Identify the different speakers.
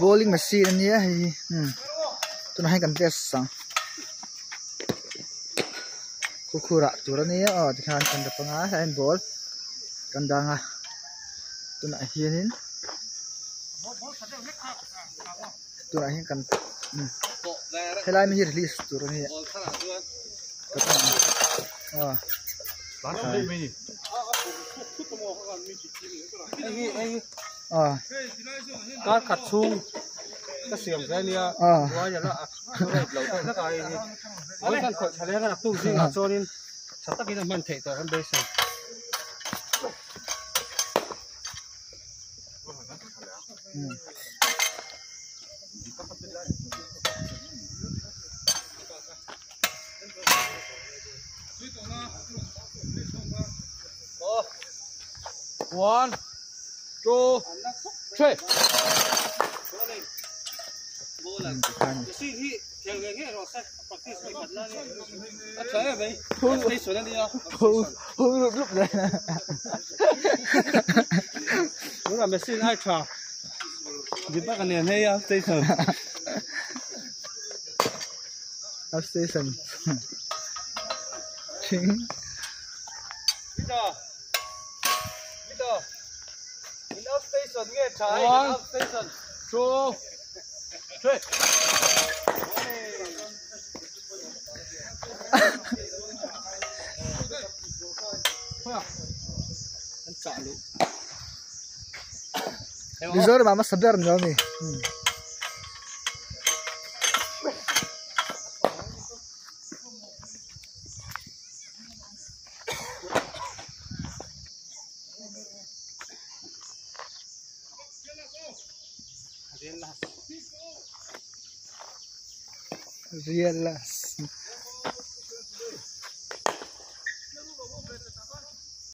Speaker 1: bowling machine ani a hei hmm tuna hai kan test sang kukhura turani a tikhan kan da panga hain ball kan danga tuna hianin tuna hin kan helai mi release à
Speaker 2: cá cắt chung cái xiềng cái lia.
Speaker 1: À
Speaker 2: quá giờ là lâu cái cái cái mỗi con khởi thằng này là tu gì ngã cho nên chắc tất nhiên mình thể tại con đây One, rồi là practice xuống đi à.
Speaker 1: hú hú lúc lúc này
Speaker 2: Đúng là machine hai trò. Đi bắt cái nền hay à, station.
Speaker 1: up station chính
Speaker 2: Peter. Peter. In up station nghe trái, in up station. Two, three. Thôi à. Anh sợ luôn.
Speaker 1: di zona mama
Speaker 2: Rienlas.
Speaker 1: Rienlas.